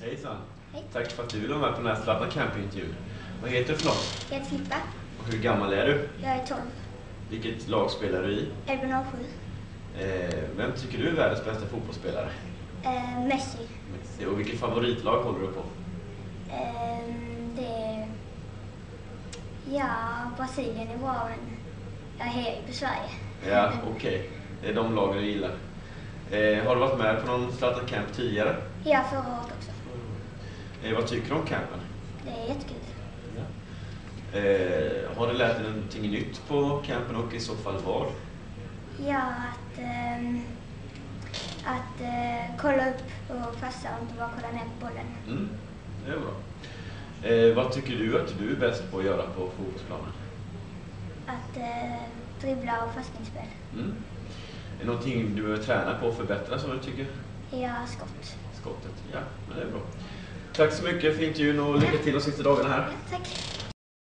Hejsan. Hej. Tack för att du ville vara med på den här Zlatan Camp-intervjun. Vad heter du för något? Jag heter Filippa. Och hur gammal är du? Jag är 12. Vilket lag spelar du i? Elfsborg 07. Eh, vem tycker du är världens bästa fotbollsspelare? Eh, Messi. Messi. Och vilket favoritlag håller du på? Eh, det är... Ja, Brasilien är bra men jag hejar ju på Sverige. Ja, okej. Det är de lagen du gillar. Eh, har du varit med på någon Zlatan Camp tidigare? Ja, förra året också. Eh, vad tycker du om campen? Det är jättekul. Eh, har du lärt dig någonting nytt på campen och i så fall vad? Ja, att, ehm, att eh, kolla upp och passa och inte bara kolla ner på bollen. Mm, det är bra. Eh, vad tycker du att du är bäst på att göra på fotbollsplanen? Att eh, dribbla och passningsspel. Mm. Är det någonting du behöver träna på och förbättra som du tycker? Ja, skott. Skottet? Ja, men det är bra. Tack så mycket för intervjun och lycka till de sista dagarna här. Tack.